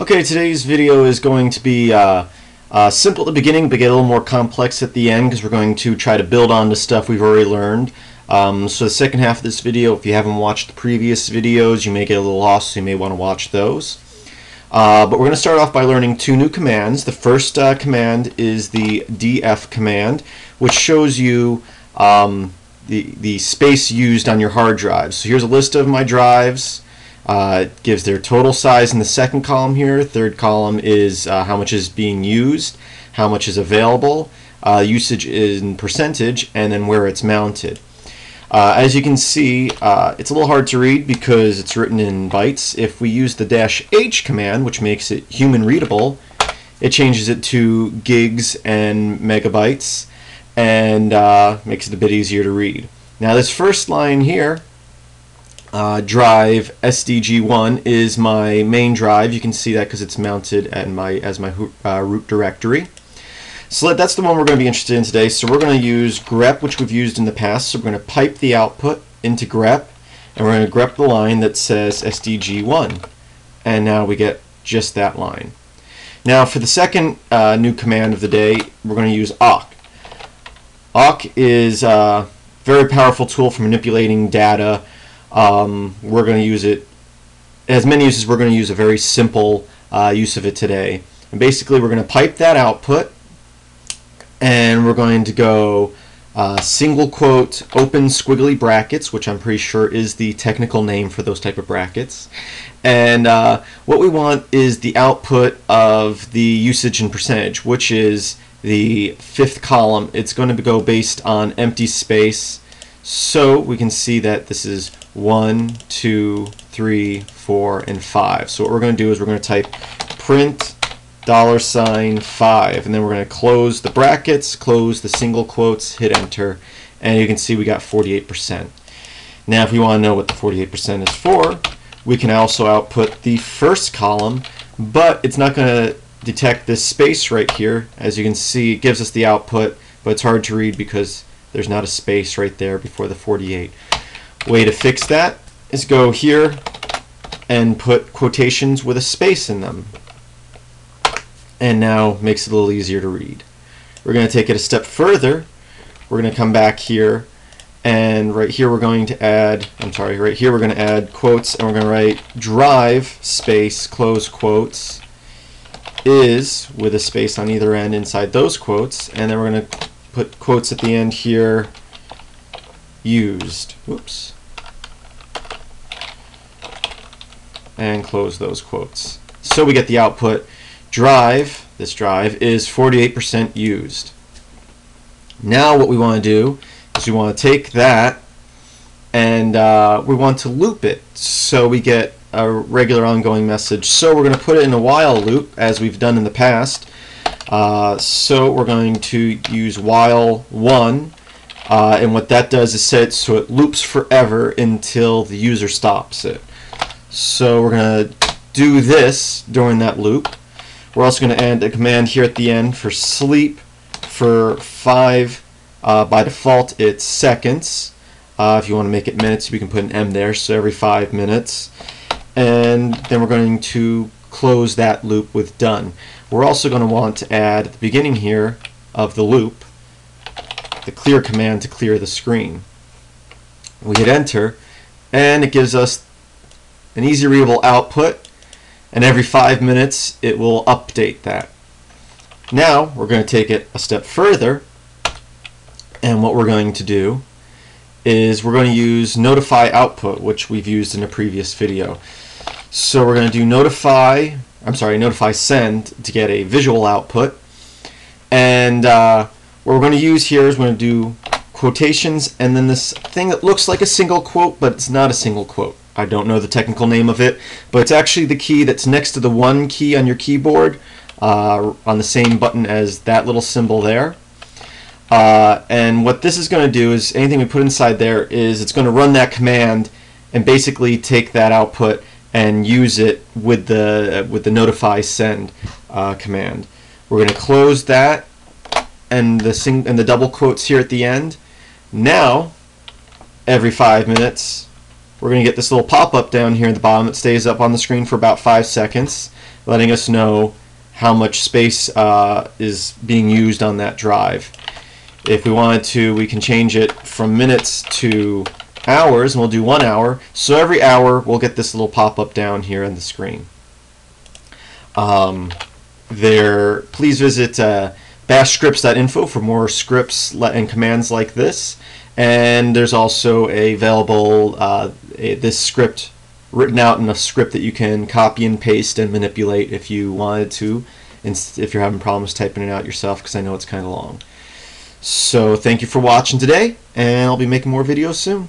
Okay, today's video is going to be uh, uh, simple at the beginning, but get a little more complex at the end because we're going to try to build on the stuff we've already learned. Um, so the second half of this video, if you haven't watched the previous videos, you may get a little lost, so you may want to watch those. Uh, but we're going to start off by learning two new commands. The first uh, command is the df command, which shows you um, the, the space used on your hard drives. So here's a list of my drives. Uh, it gives their total size in the second column here. Third column is uh, how much is being used, how much is available, uh, usage in percentage, and then where it's mounted. Uh, as you can see, uh, it's a little hard to read because it's written in bytes. If we use the dash H command, which makes it human readable, it changes it to gigs and megabytes and uh, makes it a bit easier to read. Now this first line here uh, drive SDG1 is my main drive. You can see that because it's mounted at my as my uh, root directory. So that's the one we're going to be interested in today. So we're going to use grep, which we've used in the past. So we're going to pipe the output into grep, and we're going to grep the line that says SDG1. And now we get just that line. Now for the second uh, new command of the day, we're going to use awk. awk is a very powerful tool for manipulating data um, we're going to use it, has many uses, we're going to use a very simple uh, use of it today. And basically we're going to pipe that output and we're going to go uh, single quote open squiggly brackets, which I'm pretty sure is the technical name for those type of brackets. And uh, what we want is the output of the usage and percentage, which is the fifth column. It's going to go based on empty space. So we can see that this is one, two, three, four, and five. So what we're going to do is we're going to type print dollar sign five, and then we're going to close the brackets, close the single quotes, hit enter, and you can see we got 48%. Now if we want to know what the 48% is for, we can also output the first column, but it's not going to detect this space right here. As you can see, it gives us the output, but it's hard to read because there's not a space right there before the 48. Way to fix that is go here and put quotations with a space in them. And now makes it a little easier to read. We're going to take it a step further. We're going to come back here and right here we're going to add, I'm sorry, right here we're going to add quotes and we're going to write drive space close quotes is with a space on either end inside those quotes and then we're going to put quotes at the end here used. Whoops. And close those quotes. So we get the output drive, this drive, is 48% used. Now what we want to do is we want to take that and uh, we want to loop it so we get a regular ongoing message. So we're going to put it in a while loop as we've done in the past. Uh, so we're going to use while 1 uh, and what that does is set it so it loops forever until the user stops it. So we're going to do this during that loop. We're also going to add a command here at the end for sleep for 5. Uh, by default it's seconds. Uh, if you want to make it minutes we can put an M there so every 5 minutes. And then we're going to close that loop with done. We're also going to want to add at the beginning here of the loop the clear command to clear the screen. We hit enter and it gives us an easy readable output and every five minutes it will update that. Now we're going to take it a step further and what we're going to do is we're going to use notify output which we've used in a previous video. So we're going to do notify, I'm sorry, notify send to get a visual output and uh, what we're going to use here is we're going to do quotations and then this thing that looks like a single quote but it's not a single quote. I don't know the technical name of it, but it's actually the key that's next to the one key on your keyboard uh, on the same button as that little symbol there. Uh, and what this is going to do is anything we put inside there is it's going to run that command and basically take that output and use it with the with the notify send uh, command. We're going to close that and the sing and the double quotes here at the end. Now, every five minutes, we're going to get this little pop-up down here at the bottom that stays up on the screen for about five seconds, letting us know how much space uh, is being used on that drive. If we wanted to, we can change it from minutes to hours, and we'll do one hour. So every hour, we'll get this little pop-up down here on the screen. Um, there, please visit uh, bashscripts.info for more scripts and commands like this. And there's also available uh, a, this script written out in a script that you can copy and paste and manipulate if you wanted to, if you're having problems typing it out yourself, because I know it's kind of long. So thank you for watching today, and I'll be making more videos soon.